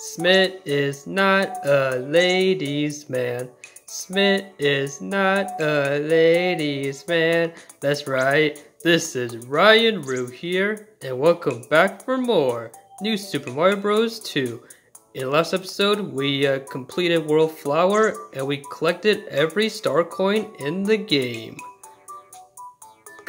Smith is not a ladies' man. Smith is not a ladies' man. That's right. This is Ryan Roo here, and welcome back for more New Super Mario Bros. 2. In last episode, we uh, completed World Flower, and we collected every star coin in the game.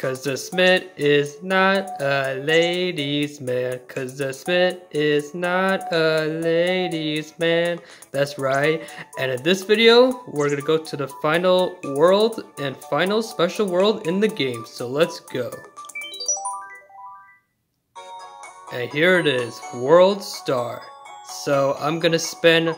Cause the Smith is not a ladies man. Cause the Smith is not a ladies man. That's right. And in this video, we're gonna go to the final world and final special world in the game. So let's go. And here it is, World Star. So I'm gonna spend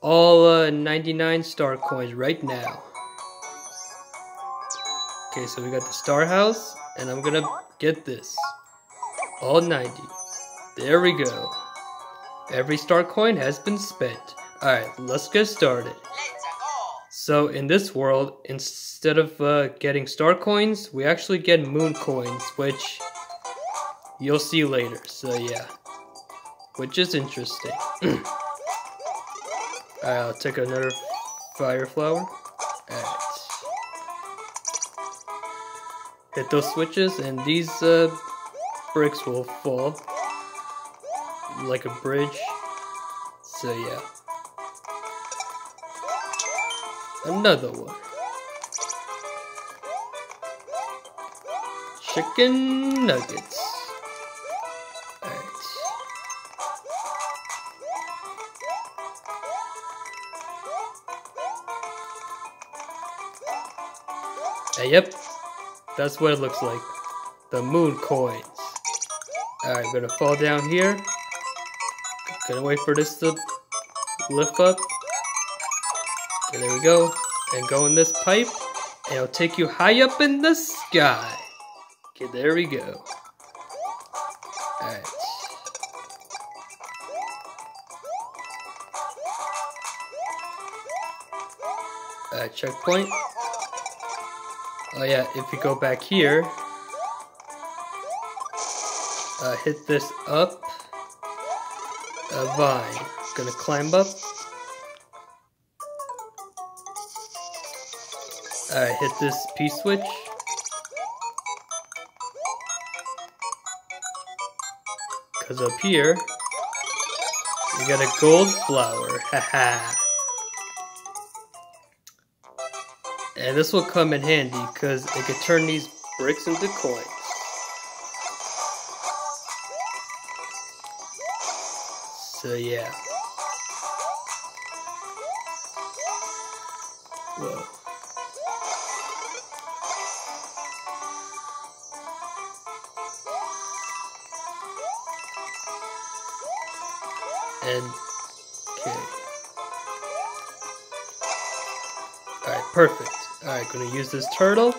all uh, 99 star coins right now. Okay, so we got the Star House, and I'm gonna get this. All 90. There we go. Every star coin has been spent. Alright, let's get started. So in this world, instead of uh, getting star coins, we actually get moon coins, which you'll see later. So yeah, which is interesting. Alright, I'll take another fire flower. Alright hit those switches and these uh, bricks will fall like a bridge. So yeah. Another one. Chicken nuggets. Alright. Uh, yep, that's what it looks like. The moon coins. Alright, I'm gonna fall down here. Gonna wait for this to lift up. Okay, there we go. And go in this pipe. And it'll take you high up in the sky. Okay, there we go. Alright. Alright, checkpoint. Oh yeah, if you go back here, uh, hit this up, a vine. Gonna climb up. Alright, hit this P-switch. Cause up here, we got a gold flower, haha. And this will come in handy because it can turn these bricks into coins. So yeah. Whoa. And okay. Alright, perfect. Alright, gonna use this turtle.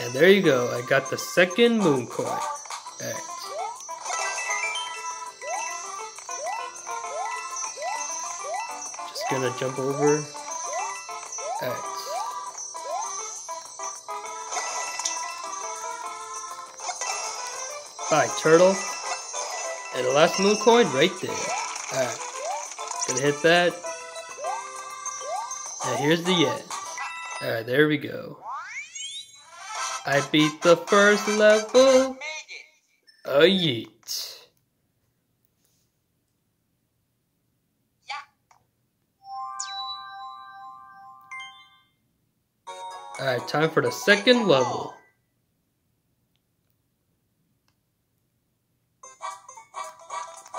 And there you go, I got the second moon coin. Alright. Just gonna jump over. Alright. Bye, turtle. And the last moon coin right there. Alright. Gonna hit that. And here's the end. Alright, there we go. I beat the first level. A yeet. Alright, time for the second level.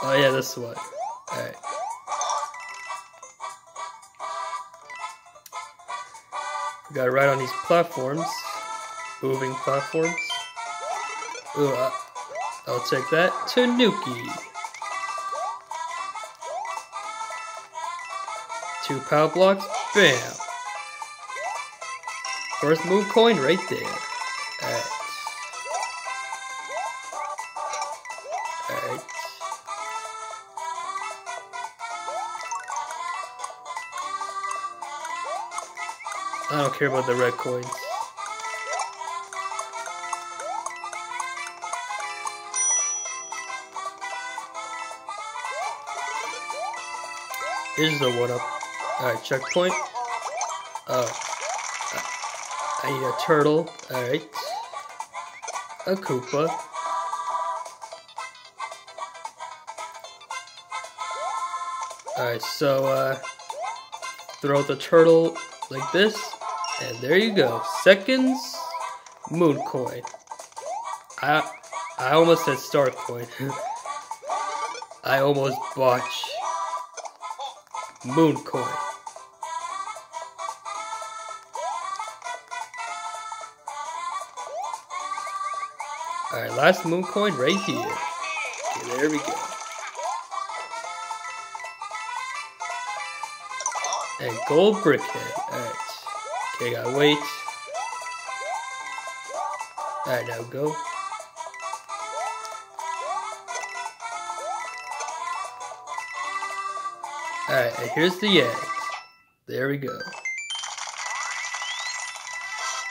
Oh yeah, this one. Alright. We gotta ride on these platforms. Moving platforms. Ooh, uh, I'll take that. Tanuki. Two power blocks. Bam. First move coin right there. Care about the red coins. This is the one up. Alright, checkpoint. Uh, I need a turtle. Alright. A Koopa. Alright, so, uh, throw the turtle like this, and there you go. Seconds, moon coin. I, I almost said star coin. I almost botched moon coin. Alright, last moon coin right here. Okay, there we go. And gold brickhead. Alright. Okay, gotta wait. Alright, now go. Alright, here's the end. There we go.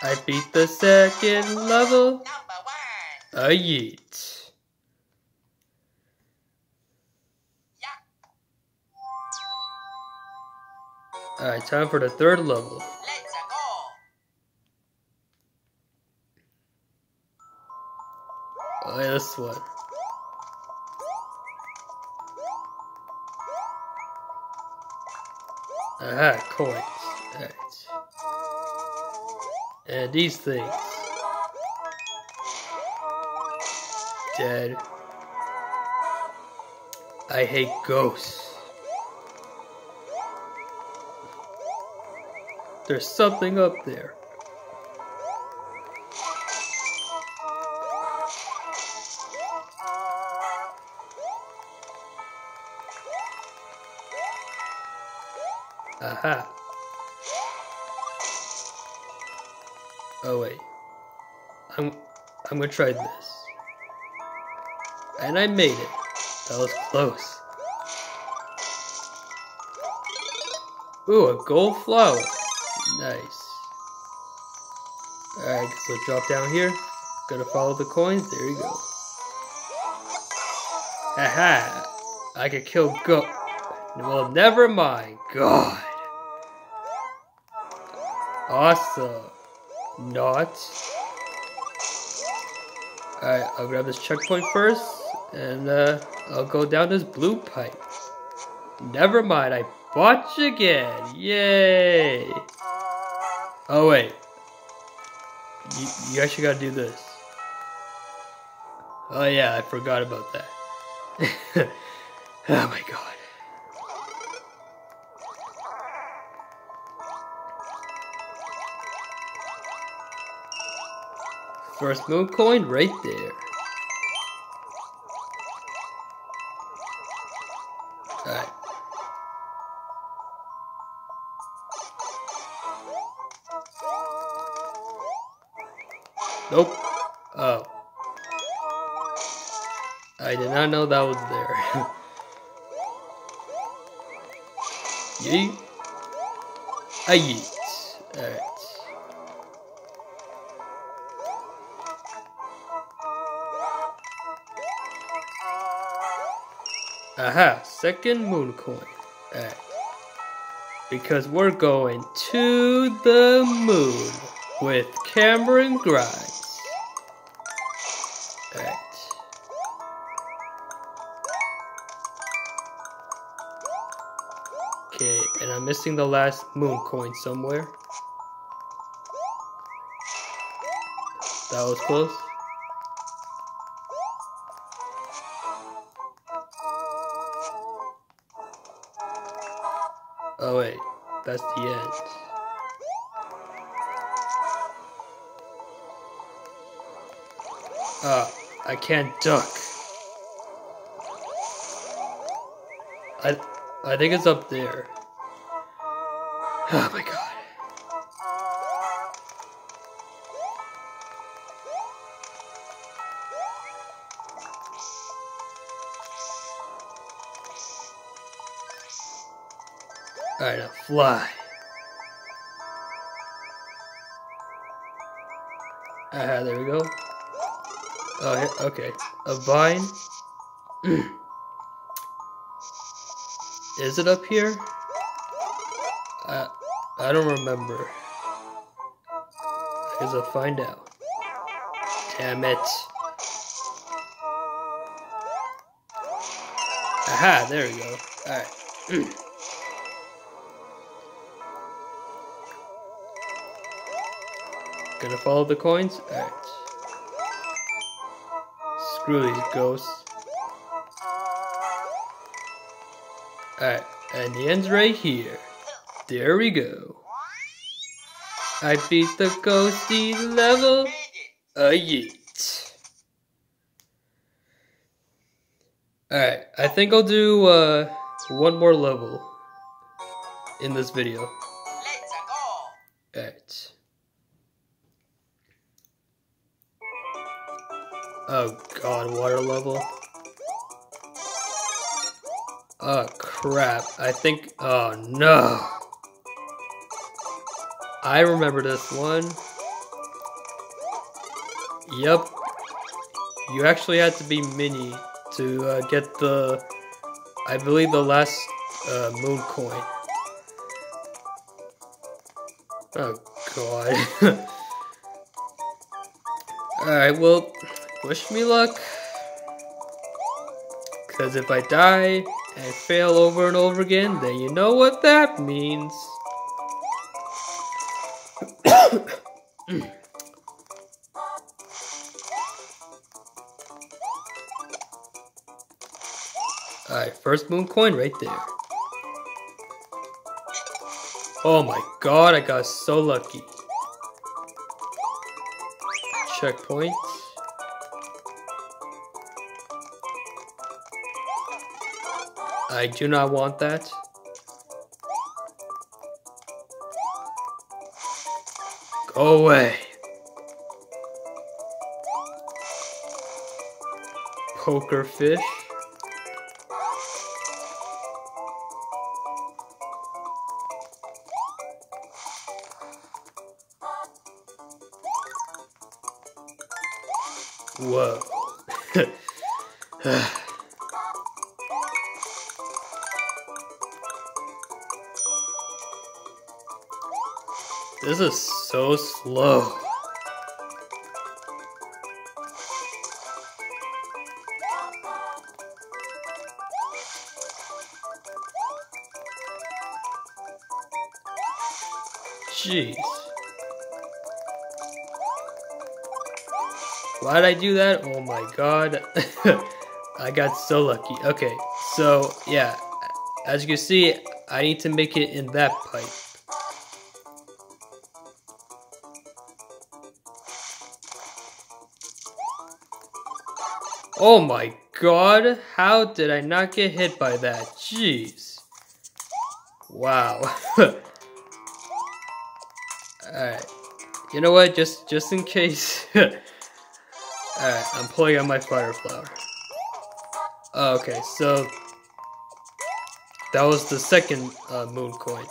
I beat the second level. A yeet. Alright, time for the third level. Oh, yeah, this one. Aha, coins. Alright. And these things. Dead. I hate ghosts. There's something up there. Oh wait. I'm I'm gonna try this. And I made it. That was close. Ooh, a gold flower. Nice. Alright, so drop down here. Gonna follow the coins. There you go. Aha! I could kill go. Well, never mind. God. Awesome. Not. Alright, I'll grab this checkpoint first, and uh, I'll go down this blue pipe. Never mind, I botched again. Yay! Oh, wait. You, you actually gotta do this. Oh, yeah, I forgot about that. oh, my God. First moon coin right there. Alright. Nope. Oh. I did not know that was there. yeet. A yeet. Alright. Aha, second moon coin. Right. Because we're going to the moon with Cameron Grimes. Right. Okay, and I'm missing the last moon coin somewhere. That was close. Oh wait, that's the end. Ah, I can't duck. I I think it's up there. Oh my god. Alright, now fly. Ah, there we go. Oh, okay. A vine. Is it up here? I, I don't remember. I guess I'll find out. Damn it. Aha, there we go. Alright. Gonna follow the coins? Alright. Screw these ghosts. Alright, and the end's right here. There we go. I beat the ghosty level. A yeet. Alright, I think I'll do uh, one more level in this video. Oh god, water level. Oh crap, I think, oh no. I remember this one. Yep. You actually had to be mini to uh, get the, I believe the last uh, moon coin. Oh god. Alright, well, wish me luck. Because if I die and fail over and over again, then you know what that means. Alright, first moon coin right there. Oh my god, I got so lucky. Checkpoint. I do not want that. Go away. Poker fish. Whoa. This is so slow. Jeez. Why'd I do that? Oh my god. I got so lucky. Okay, so yeah, as you can see, I need to make it in that pipe. Oh my god, how did I not get hit by that? Jeez. Wow. Alright. You know what, just just in case. Alright, I'm pulling out my fire flower. Okay, so that was the second uh, moon coin.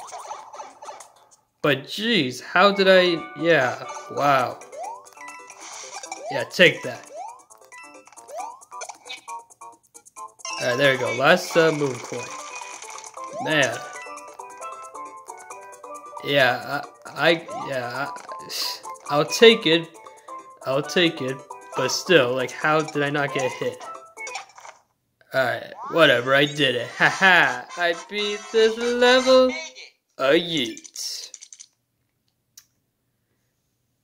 But jeez, how did I, yeah, wow. Yeah, take that. Alright, there we go. Last uh, moon coin. Man. Yeah, I, I yeah, I, will take it. I'll take it. But still, like, how did I not get hit? Alright, whatever, I did it. Haha, I beat this level. A yeet.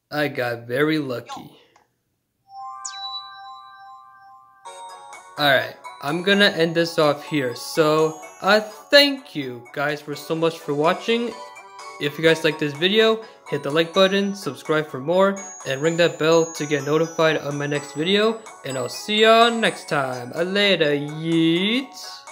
I got very lucky. Alright. I'm gonna end this off here. So, uh, thank you guys for so much for watching. If you guys like this video, hit the like button, subscribe for more, and ring that bell to get notified of my next video. And I'll see y'all next time. Later, yeet.